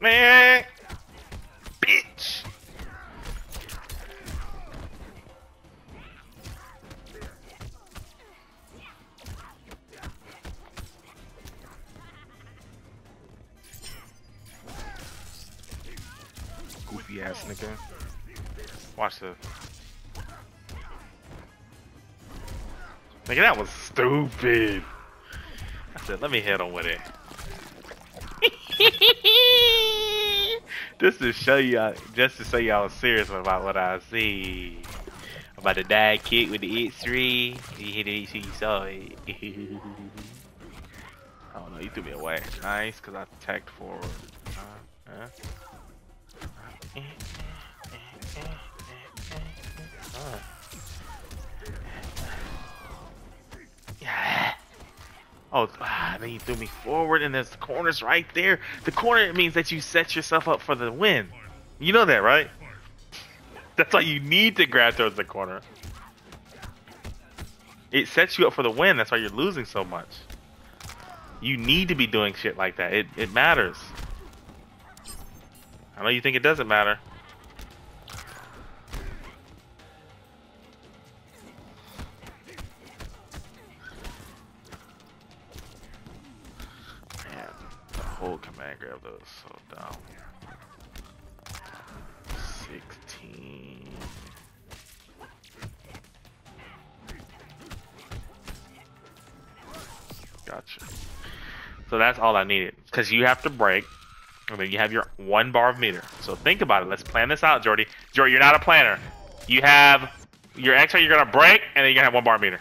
Man! Bitch! Goofy ass nigga. Watch this. Nigga, that was stupid. I said, let me hit him with it. just to show y'all, just to show y'all serious about what I see. About the dive kick with the X3. He hit it, you saw don't know. you threw me away. Nice, because I tacked forward. Uh, uh. Uh. Oh, ah, then you threw me forward, and there's the corners right there. The corner means that you set yourself up for the win. You know that, right? That's why you need to grab towards the corner. It sets you up for the win. That's why you're losing so much. You need to be doing shit like that. It, it matters. I know you think it doesn't matter. Whole command grab those, so dumb. 16. Gotcha. So that's all I needed. Because you have to break. And then you have your one bar of meter. So think about it. Let's plan this out, Jordy. Jordy, you're not a planner. You have your X-ray you're going to break, and then you're going to have one bar meter.